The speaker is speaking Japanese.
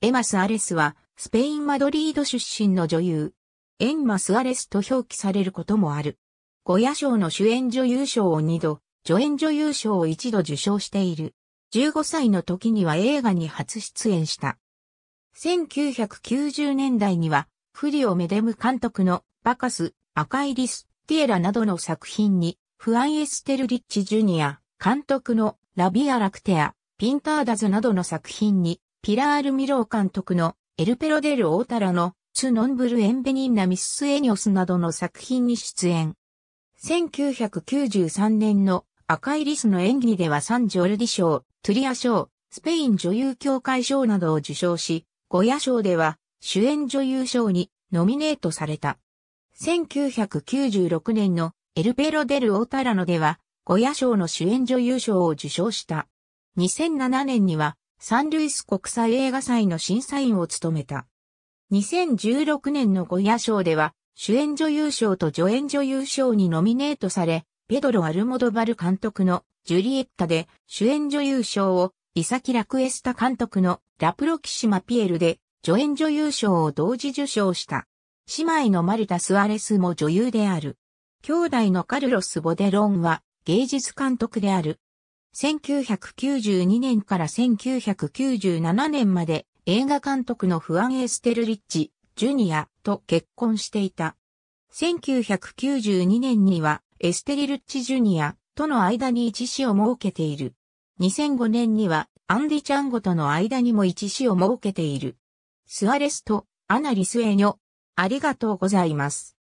エマ・スアレスは、スペイン・マドリード出身の女優。エンマ・スアレスと表記されることもある。ゴヤ賞の主演女優賞を2度、助演女優賞を1度受賞している。15歳の時には映画に初出演した。1990年代には、フリオ・メデム監督のバカス、赤いリス、ティエラなどの作品に、フアン・エステル・リッチ・ジュニア、監督のラビア・ラクテア、ピンターダズなどの作品に、ピラール・ミロー監督のエルペロデル・オータラのツ・ノンブル・エンベニンナ・ミスス・エニョスなどの作品に出演。1993年の赤いリスの演技ではサンジョルディ賞、トゥリア賞、スペイン女優協会賞などを受賞し、ゴヤ賞では主演女優賞にノミネートされた。1996年のエルペロデル・オータラノではゴヤ賞の主演女優賞を受賞した。2007年にはサンルイス国際映画祭の審査員を務めた。2016年のゴヤ賞では、主演女優賞と助演女優賞にノミネートされ、ペドロ・アルモドバル監督のジュリエッタで主演女優賞を、イサキ・ラクエスタ監督のラプロキシマ・ピエルで助演女優賞を同時受賞した。姉妹のマルタ・スアレスも女優である。兄弟のカルロス・ボデロンは芸術監督である。1992年から1997年まで映画監督のフアン・エステル・リッチ、ジュニアと結婚していた。1992年にはエステリ・ルッチ・ジュニアとの間に一子を設けている。2005年にはアンディ・チャンゴとの間にも一子を設けている。スアレスとアナ・リスエニョ、ありがとうございます。